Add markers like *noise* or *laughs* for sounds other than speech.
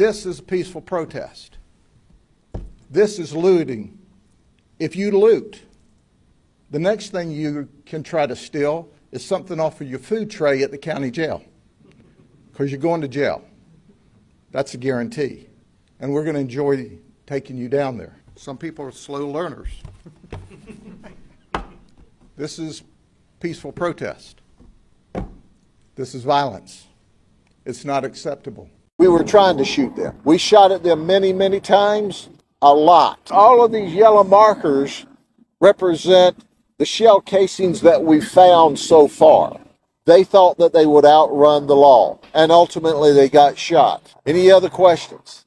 This is a peaceful protest. This is looting. If you loot, the next thing you can try to steal is something off of your food tray at the county jail because you're going to jail. That's a guarantee. And we're going to enjoy taking you down there. Some people are slow learners. *laughs* this is peaceful protest. This is violence. It's not acceptable. We were trying to shoot them. We shot at them many, many times, a lot. All of these yellow markers represent the shell casings that we found so far. They thought that they would outrun the law, and ultimately they got shot. Any other questions?